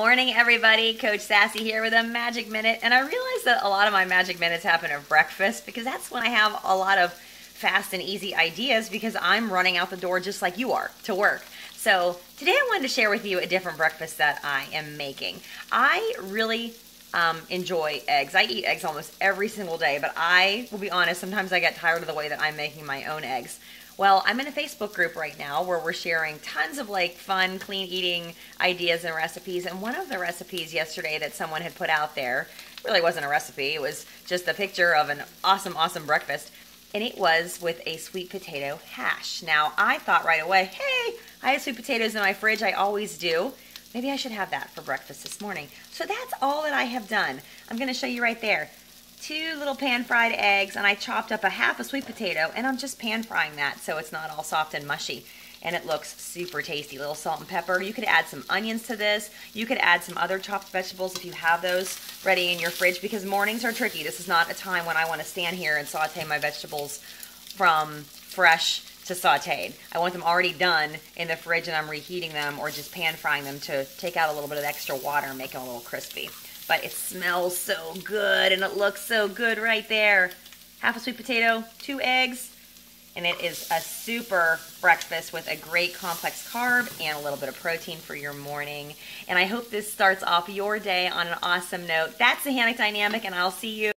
Morning, everybody. Coach Sassy here with a Magic Minute. And I realize that a lot of my Magic Minutes happen at breakfast because that's when I have a lot of fast and easy ideas because I'm running out the door just like you are to work. So today I wanted to share with you a different breakfast that I am making. I really um, enjoy eggs. I eat eggs almost every single day, but I will be honest, sometimes I get tired of the way that I'm making my own eggs. Well, I'm in a Facebook group right now where we're sharing tons of like fun, clean eating ideas and recipes. And one of the recipes yesterday that someone had put out there really wasn't a recipe, it was just a picture of an awesome, awesome breakfast. And it was with a sweet potato hash. Now, I thought right away, hey, I have sweet potatoes in my fridge. I always do. Maybe I should have that for breakfast this morning. So that's all that I have done. I'm going to show you right there two little pan fried eggs and I chopped up a half a sweet potato and I'm just pan frying that so it's not all soft and mushy and it looks super tasty. Little salt and pepper. You could add some onions to this. You could add some other chopped vegetables if you have those ready in your fridge because mornings are tricky. This is not a time when I want to stand here and saute my vegetables from fresh to sauteed. I want them already done in the fridge and I'm reheating them or just pan frying them to take out a little bit of extra water and make them a little crispy but it smells so good and it looks so good right there. Half a sweet potato, two eggs, and it is a super breakfast with a great complex carb and a little bit of protein for your morning. And I hope this starts off your day on an awesome note. That's the Hanak Dynamic, and I'll see you.